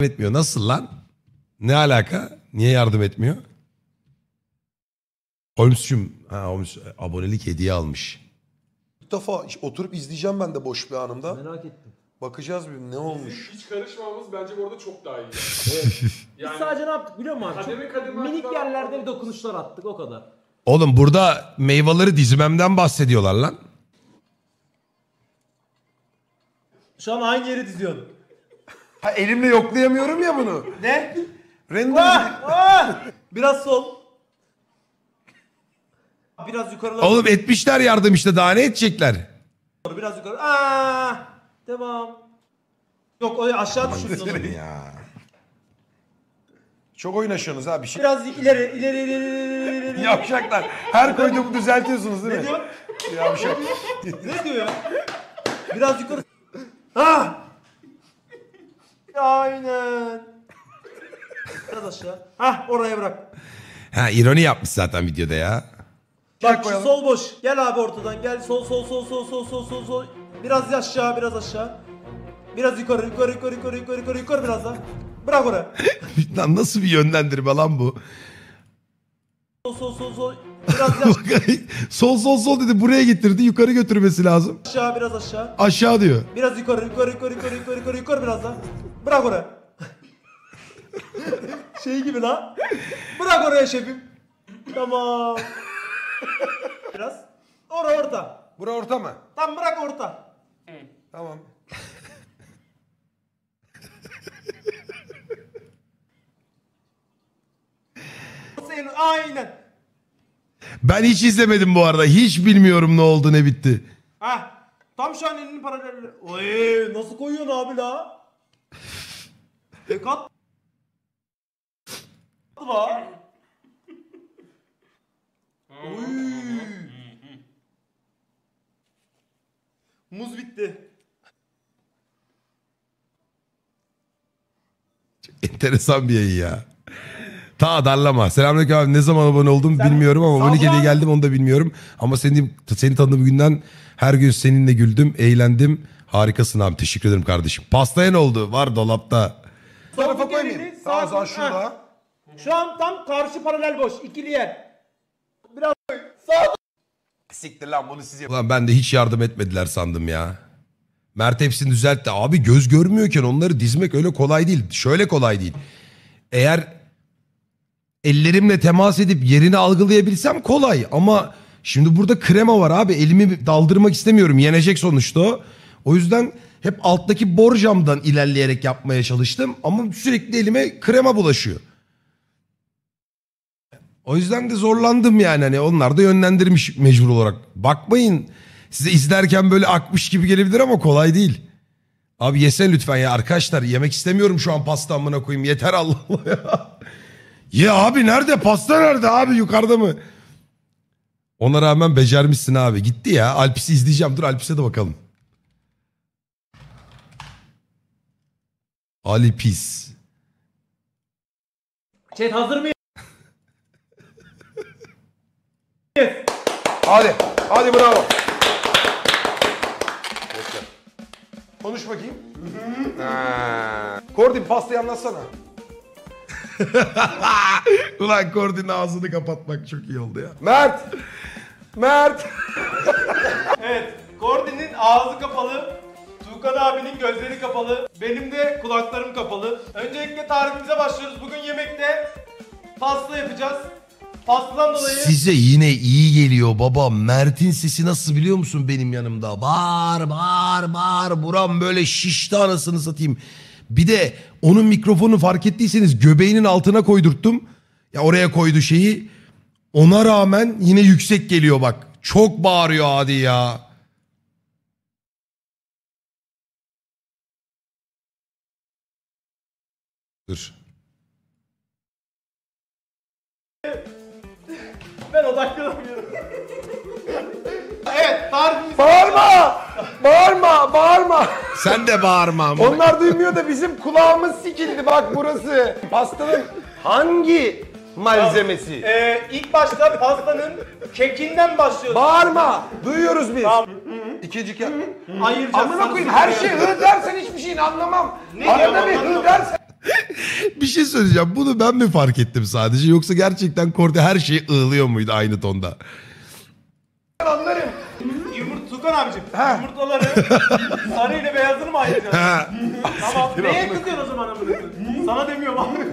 etmiyor. Nasıl lan? Ne alaka? Niye yardım etmiyor? Holmes'cum ha Holmes abonelik hediye almış. İlk defa oturup izleyeceğim ben de boş bir anımda. Merak ettim. Bakacağız bir ne olmuş. Hiç karışmamamız bence bu arada çok daha iyi. Biz Yani sadece ne yaptık biliyor musun abi? Çok Kademe kademe minik atlar- yerlerde bir dokunuşlar attık o kadar. Oğlum burada meyveleri dizmemden bahsediyorlar lan. Şu an aynı yeri diziyorsun. Ha elimle yoklayamıyorum ya bunu. Ne? Render Ah, ah! Biraz sol. Biraz yukarı. Oğlum etmişler yardım işte daha ne edecekler? Biraz yukarı. Aa! Devam. Yok o aşağı düşürdün onu. ya. Çok oynaşıyorsunuz ha bir şey. Biraz ileri ileri ileri ileri ileri. Yavşaklar. Her koyduğumu düzeltiyorsunuz değil Ne mi? diyor? Yavşak. Ne diyor ya? Biraz yukarı. Aynen. Biraz aşağı. Hah oraya bırak. Ha ironi yapmış zaten videoda ya. Bak şu sol boş. Gel abi ortadan. Gel sol sol sol sol sol sol sol sol. Biraz aşağı biraz aşağı. Biraz yukarı yukarı yukarı yukarı yukarı yukarı yukarı biraz daha. Bırak oraya. Lan nasıl bir yönlendirme lan bu? Sol sol sol sol. Biraz sol sol sol dedi buraya getirdi yukarı götürmesi lazım. aşağı biraz aşağı. Aşağı diyor. Biraz yukarı yukarı yukarı yukarı yukarı yukarı yukarı biraz daha. Bırak oraya. şey gibi lan. Bırak oraya şefim. Tamam. Biraz. Oraya orta. Bura orta mı? Tam bırak orta. Tamam. Senin aynen. Ben hiç izlemedim bu arada. Hiç bilmiyorum ne oldu ne bitti. Hah. Tam şu an elinin paralel. Oy nasıl koyuyorsun abi la? Tek at. La. Oy. Muz bitti. Enteresan bir yayın ya. Ta darlama. Selamünaleyküm abi. Ne zaman abone oldum Sen- bilmiyorum ama Sağ ol 12'de abi. geldim onu da bilmiyorum. Ama seni, seni tanıdığım günden her gün seninle güldüm, eğlendim. Harikasın abi. Teşekkür ederim kardeşim. Pastaya ne oldu? Var dolapta. Bu tarafa koymayayım. Sağ sağ- Ha. şurada. Şu an tam karşı paralel boş. ikili yer. Biraz Siktir lan bunu siz yapın. Ulan ben de hiç yardım etmediler sandım ya. Mert hepsini düzeltti. Abi göz görmüyorken onları dizmek öyle kolay değil. Şöyle kolay değil. Eğer ellerimle temas edip yerini algılayabilsem kolay. Ama şimdi burada krema var abi. Elimi daldırmak istemiyorum. Yenecek sonuçta o. Yüzden hep alttaki borcamdan ilerleyerek yapmaya çalıştım. Ama sürekli elime krema bulaşıyor. O yüzden de zorlandım yani. Hani onlar da yönlendirmiş mecbur olarak. Bakmayın size izlerken böyle akmış gibi gelebilir ama kolay değil. Abi yesen lütfen ya arkadaşlar yemek istemiyorum şu an pasta amına koyayım yeter Allah Allah ya. Ye abi nerede pasta nerede abi yukarıda mı? Ona rağmen becermişsin abi gitti ya Alpis'i izleyeceğim dur Alpis'e de bakalım. Alpis. Chat hazır mıyız? Hadi. Hadi bravo. Konuş bakayım. Ha. Kordin pastayı anlatsana. Ulan Kordin'in ağzını kapatmak çok iyi oldu ya. Mert. Mert. Evet. Gordon'in ağzı kapalı. Tuğkan abinin gözleri kapalı. Benim de kulaklarım kapalı. Öncelikle tarifimize başlıyoruz. Bugün yemekte pasta yapacağız. Pastadan dolayı Size yine iyi geliyor baba. Mert'in sesi nasıl biliyor musun benim yanımda? Bağır bağır bağır. Buram böyle şişti anasını satayım. Bir de onun mikrofonu fark ettiyseniz göbeğinin altına koydurttum. Ya oraya koydu şeyi. Ona rağmen yine yüksek geliyor bak. Çok bağırıyor hadi ya. Dur. ben odaklanamıyorum. evet tarifimiz Bağırma. Bağırma. Bağırma. Sen de bağırma ama. Onlar duymuyor da bizim kulağımız sikildi bak burası. Pastanın hangi malzemesi? Ee, ilk başta pastanın kekinden başlıyoruz. Bağırma. Duyuyoruz biz. Tamam. İkinci kez. Ayıracağız. Amına koyayım her şey hı dersen hiçbir şeyini anlamam. Ne Arada bir hı dersen. Bir şey söyleyeceğim. Bunu ben mi fark ettim sadece? Yoksa gerçekten Kordi her şeyi ığlıyor muydu aynı tonda? Anlarım. Tukan abicim. Yumurtaları sarı ile beyazını mı ayıracaksın? Ha. tamam. Neye kızıyorsun o zaman amına koyayım? Sana demiyorum abi.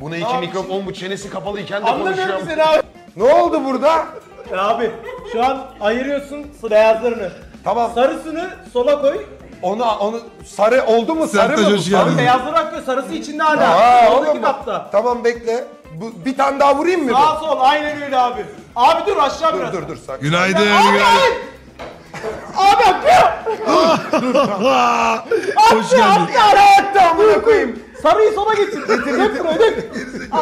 Buna iki mikrofon bu çenesi kapalıyken de Anlamıyorum seni abi. Ne oldu burada? Ya abi şu an ayırıyorsun beyazlarını. Tamam. Sarısını sola koy. Onu onu sarı oldu mu? Sarı mı bu? hoş Sarı geldin. Beyazları akıyor sarısı içinde hala. Aa, Soldaki kapta. Tamam bekle. Bu, bir tane daha vurayım mı? Sağ sol aynen öyle abi. Abi dur aşağı Dur biraz. dur dur sakin. Günaydın. Abi günaydın. Abi akıyor. Hoş geldin. Yarattı amına koyayım. Sarıyı sola getir. Getir getir dök.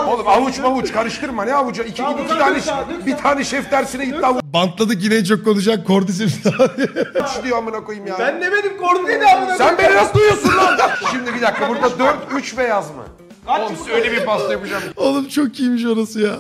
Oğlum avuç mavuç karıştırma ne avucu? İki, Tamam, iki tane dök sağa, dök bir tane şef dersine gitti avuç Bantladık yine en çok konuşan Kordi Simsi abi. diyor amına koyayım ya. Ben demedim koordineli amına Sen koyayım. beni nasıl duyuyorsun lan? Şimdi bir dakika burada 4 3 beyaz mı? Kaç Oğlum öyle bir pasta yapacağım. Oğlum çok iyiymiş orası ya.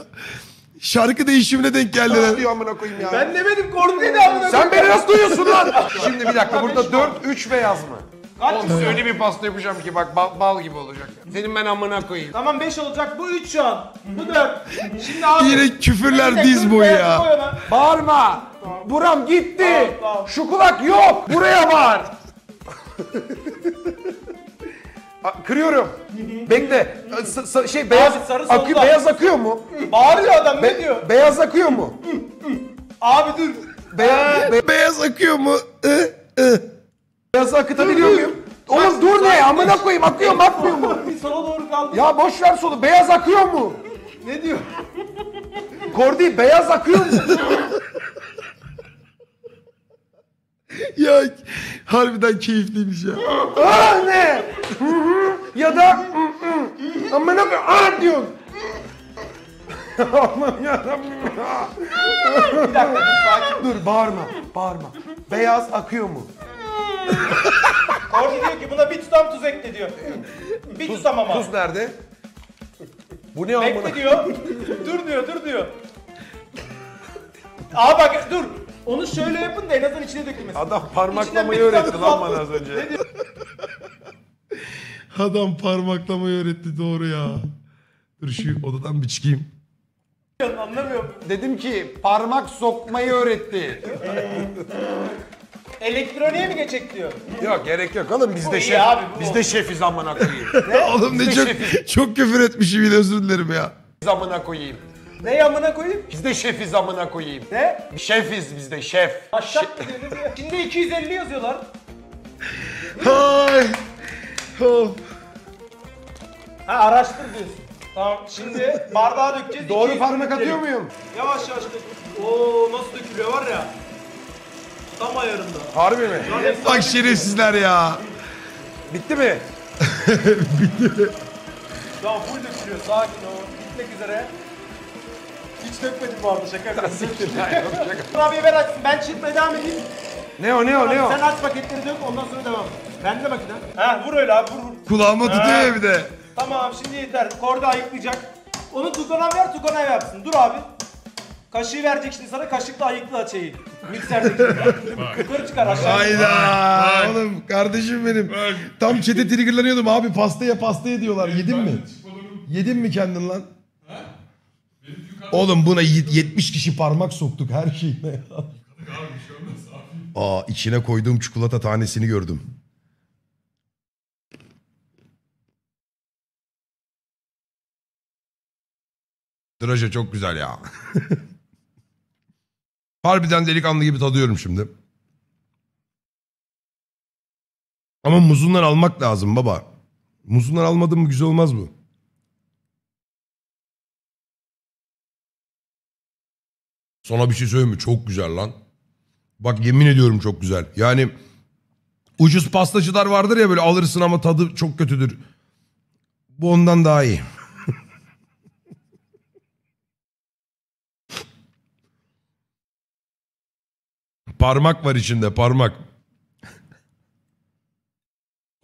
Şarkı değişimine denk geldiler. diyor amına koyayım ya. Ben demedim koordineli amına Sen beni nasıl duyuyorsun lan? Şimdi bir dakika burada 4 3 beyaz mı? Kaç Oğlum öyle bir pasta yapacağım ki bak bal, bal gibi olacak. Senin ben amına koyayım. Tamam 5 olacak bu 3 şu an. Bu 4. Şimdi abi. Yine küfürler diz boyu ya. Bağırma. Buram gitti. Tamam, tamam. Şu kulak yok. Buraya bağır. A- Kırıyorum. Bekle. S- s- şey beyaz Abi, sarı akıyor, solda. beyaz akıyor mu? Bağırıyor adam ne diyor? Beyaz akıyor mu? Abi dur. Beyaz, be- Beyaz akıyor mu? Ih, ih. beyazı akıtabiliyor muyum? Oğlum dur ne? Amına koyayım akıyor mu akmıyor mu? Bir sola doğru kaldı. Ya boş ver solu. Beyaz akıyor mu? Ne diyor? Kordi beyaz akıyor mu? Ya harbiden keyifliymiş ya. Aa ne? Ya da amına koyayım aa diyorsun. Allah'ım yarabbim. Bir dakika dur sakin. Dur bağırma, bağırma. Beyaz akıyor mu? Kordi diyor ki buna bir tutam tuz ekle diyor. Bir tutam ama. Tuz nerede? Bu ne amına? Bekle diyor. dur diyor dur diyor. Aa bak dur. Onu şöyle yapın da en azından içine dökülmesin. Adam parmaklamayı bir öğretti lan bana az önce. Ne diyor? Adam parmaklamayı öğretti doğru ya. Dur şu odadan bir çıkayım. Anlamıyorum. Dedim ki parmak sokmayı öğretti. Elektroniğe mi geçecek diyor. Yok gerek yok oğlum biz Bu de iyi şef. abi, bu biz de şefiz amına koyayım. Oğlum ne Biz de çok, şefiz. çok küfür etmişim yine özür dilerim ya. Biz amına koyayım. Ne amına koyayım? Biz de şefiz amına koyayım. Ne? Şefiz biz de şef. Aşak ne diyor? Şimdi 250 yazıyorlar. Ay. Of. Ha araştır diyorsun. Tamam şimdi bardağa dökeceğiz. Doğru 200 parmak atıyor muyum? Yavaş yavaş dök. Oo nasıl dökülüyor var ya. Tam ayarında. Harbi mi? Lan efsane Bak şerefsizler ya. Bitti mi? Şu an full dökülüyor. Sakin ol. Bitmek üzere. Hiç dökmedim bu arada şaka yapıyorum. Kurabiye ver açsın. Ben çırpmaya devam edeyim. Ne o ne o ne o? Sen aç paketleri dök ondan sonra devam. Ben de makine. Ha vur öyle abi vur vur. Kulağıma tutuyor ya bir de. Tamam şimdi yeter. Korda ayıklayacak. Onu Tukan'a ver Tukan'a yapsın. Dur abi. Kaşığı verecek şimdi sana kaşıkla ayıkla şeyi. Mikserdeki. Yukarı çıkar aşağı. Hayda. Oğlum kardeşim benim. Tam çete triggerlanıyordum abi pastaya pastaya diyorlar. Yedin mi? Yedin mi kendin lan? Oğlum buna y- 70 kişi parmak soktuk her şeyine ya. Aa içine koyduğum çikolata tanesini gördüm. Draja çok güzel ya. Harbiden delikanlı gibi tadıyorum şimdi. Ama muzundan almak lazım baba. Muzundan almadın mı güzel olmaz bu. Sana bir şey söyleyeyim mi? Çok güzel lan. Bak yemin ediyorum çok güzel. Yani ucuz pastacılar vardır ya böyle alırsın ama tadı çok kötüdür. Bu ondan daha iyi. Parmak var içinde parmak.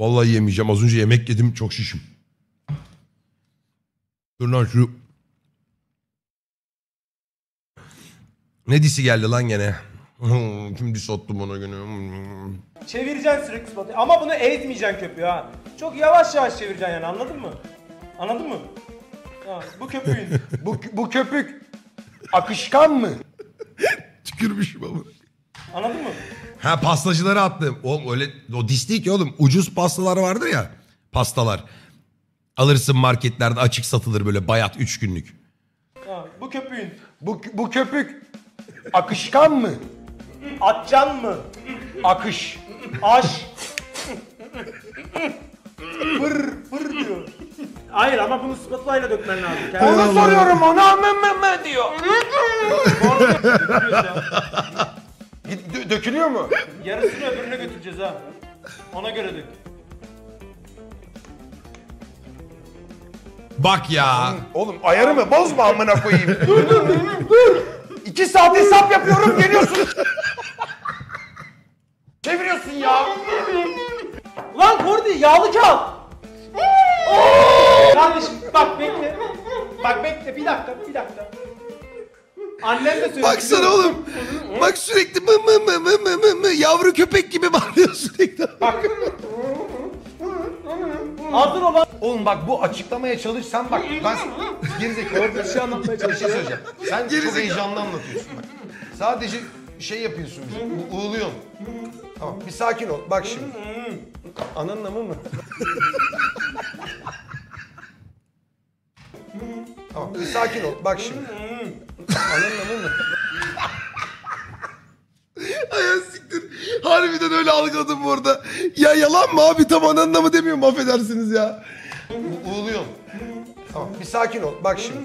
Vallahi yemeyeceğim. Az önce yemek yedim çok şişim. Dur lan şu. Ne disi geldi lan gene? Kim disottum ona günü. Hmm. Çevireceksin sürekli spatula. Ama bunu ezmeyeceksin köpüğü ha. Çok yavaş yavaş çevireceksin yani anladın mı? Anladın mı? Ha, bu köpüğün. Bu, bu köpük akışkan mı? Tükürmüşüm ama. Anladın mı? Ha pastacılara attım. Oğlum öyle o dis değil ki oğlum. Ucuz pastalar vardır ya. Pastalar. Alırsın marketlerde açık satılır böyle bayat 3 günlük. Ha, bu köpüğün. Bu, bu köpük akışkan mı? Atcan mı? Akış. Aş. fır fır diyor. Hayır ama bunu spatula ile dökmen lazım. Kendin Onu soruyorum ona mı mı mı diyor. Git- dö- dökülüyor mu? Yarısını öbürüne götüreceğiz ha. Ona göre dök. Bak ya. Oğlum ayarımı bozma amına koyayım. dur dur dur dur. İki saat hesap yapıyorum geliyorsun. Çeviriyorsun ya. Lan Kordi yağlı kağıt. Kardeşim bak bekle. Bak bekle bir dakika bir dakika. Annem de söyledi. Baksana oğlum. Bak sürekli mı mı mı mı mı mı mı yavru köpek gibi bağırıyor sürekli. Hazır olan. Oğlum bak bu açıklamaya çalışsan bak ben gerizekalı bir şey anlatmaya. Bir şey söyleyeceğim. Sen çok heyecanlı anlatıyorsun bak. Sadece şey yapıyorsun bize. u- Uğuluyorsun. Tamam bir sakin ol. Bak şimdi. Ananın amı mı? tamam bir sakin ol. Bak şimdi. Ananın amı mı? Harbiden öyle algıladım bu arada. Ya yalan mı abi tam ananla mı demiyorum affedersiniz ya. U- Uğuluyorsun. Tamam bir sakin ol. Bak şimdi.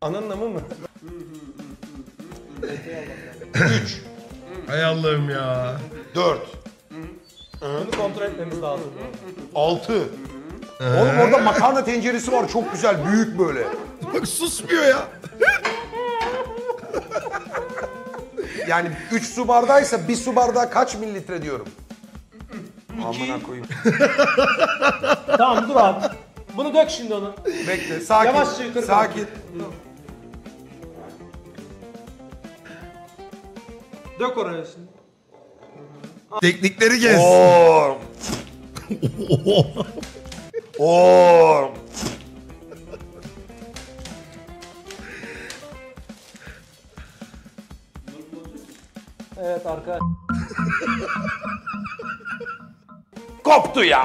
Ananın amı mı? Hay Allah'ım ya. 4 Bunu kontrol etmemiz lazım. 6 Oğlum orada makarna tenceresi var çok güzel büyük böyle. Bak susmuyor ya. Yani 3 su bardağıysa bir su bardağı kaç mililitre diyorum. Amına koyayım. Tamam dur abi. Bunu dök şimdi onu. Bekle sakin. Yavaşça yukarı sakin. Dök oraya şimdi. Teknikleri gez. Oo. Oo. Arkadaş. Koptu ya.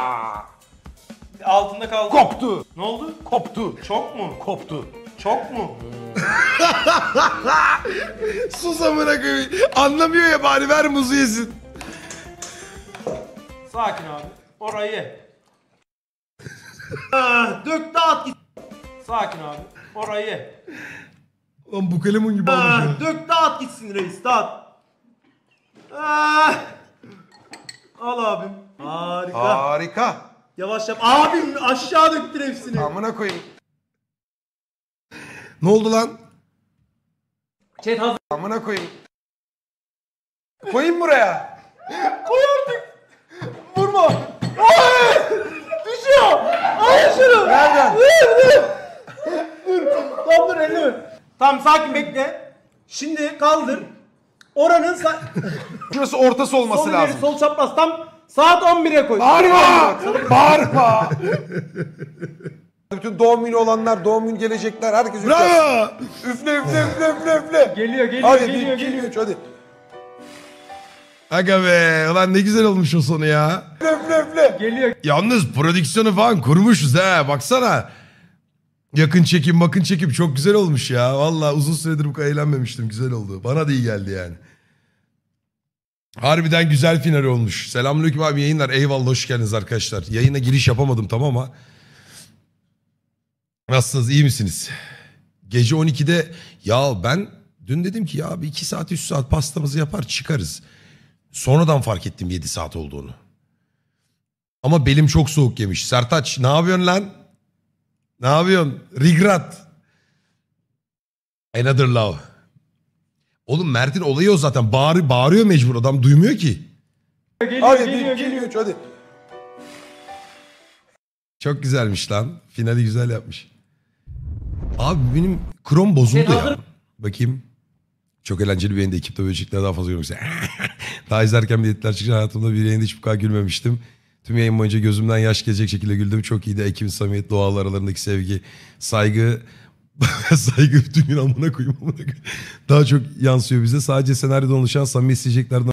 Altında kaldı. Koptu. Ne oldu? Koptu. Çok mu? Koptu. Çok mu? Sus amına koyayım. Anlamıyor ya bari ver muzu yesin. Sakin abi. Orayı ye. ah, dök dağıt git. Sakin abi. Orayı ye. Lan bu kalemun gibi olmuş ya. Ah, dök dağıt gitsin reis dağıt. Ah. Al abim. Harika. Harika. Yavaş yap. Abim aşağı döktür hepsini. Amına koyayım. Ne oldu lan? Chat hazır. Amına koyayım. Koyayım buraya. Koy artık. Vurma. Ay! Düşüyor. Ay şunu. Nereden? Dur dur. dur. Tamam dur elini. Tamam sakin bekle. Şimdi kaldır. Oranın sa- Şurası ortası olması sol ileri lazım. sol çapraz tam saat 11'e koy. Bağırma! Bağırma! Bütün doğum günü olanlar, doğum günü gelecekler, herkes üfle. Bravo. Üfle, üfle, üfle, üfle, üfle. Geliyor geliyor Hadi, geliyor bir, iki, geliyor. üç, hadi. Aga be. Ulan ne güzel olmuş o sonu ya. Üfle, üfle, üfle. Geliyor. Yalnız prodüksiyonu falan kurmuşuz ha. Baksana. Yakın çekim bakın çekim çok güzel olmuş ya. Vallahi uzun süredir bu kadar eğlenmemiştim. Güzel oldu. Bana da iyi geldi yani. Harbiden güzel final olmuş. Selamünaleyküm abi yayınlar. Eyvallah hoş geldiniz arkadaşlar. Yayına giriş yapamadım tamam ama. Nasılsınız iyi misiniz? Gece 12'de ya ben dün dedim ki ya bir 2 saat 3 saat pastamızı yapar çıkarız. Sonradan fark ettim 7 saat olduğunu. Ama belim çok soğuk yemiş. Sertaç ne yapıyorsun lan? Ne yapıyorsun? Rigrat. Another love. Oğlum Mert'in olayı o zaten. Bağır, bağırıyor mecbur adam duymuyor ki. Geliyor Hadi, bir, geliyor iki, geliyor. üç, hadi. Çok güzelmiş lan. Finali güzel yapmış. Abi benim krom bozuldu Sen ya. Bakayım. Çok eğlenceli bir yayında ekipte böyle daha fazla görmek daha izlerken bir editler çıkınca hayatımda bir yayında hiç bu kadar gülmemiştim. Tüm yayın boyunca gözümden yaş gelecek şekilde güldüm. Çok iyiydi. Ekibin samimiyet, doğal aralarındaki sevgi, saygı. saygı bütün gün amına koyayım amına koyayım. Daha çok yansıyor bize. Sadece senaryoda oluşan samimi isteyeceklerden